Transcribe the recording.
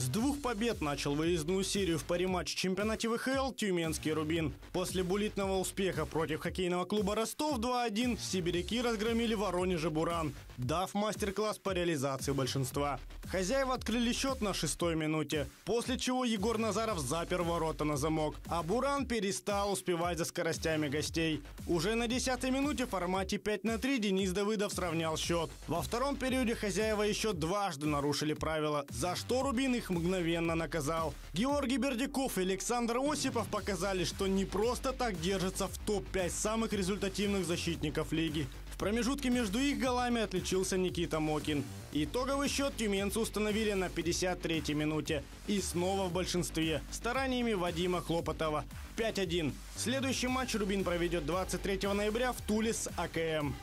С двух побед начал выездную серию в паре матч чемпионате ВХЛ «Тюменский Рубин». После булитного успеха против хоккейного клуба «Ростов» 2-1 сибиряки разгромили Воронеже «Буран», дав мастер-класс по реализации большинства. Хозяева открыли счет на шестой минуте, после чего Егор Назаров запер ворота на замок, а «Буран» перестал успевать за скоростями гостей. Уже на десятой минуте в формате 5 на 3 Денис Давыдов сравнял счет. Во втором периоде хозяева еще дважды нарушили правила, за что Рубин их мгновенно наказал. Георгий Бердяков и Александр Осипов показали, что не просто так держатся в топ-5 самых результативных защитников лиги. В промежутке между их голами отличился Никита Мокин. Итоговый счет тюменцы установили на 53-й минуте. И снова в большинстве. Стараниями Вадима Хлопотова. 5-1. Следующий матч Рубин проведет 23 ноября в Туле с АКМ.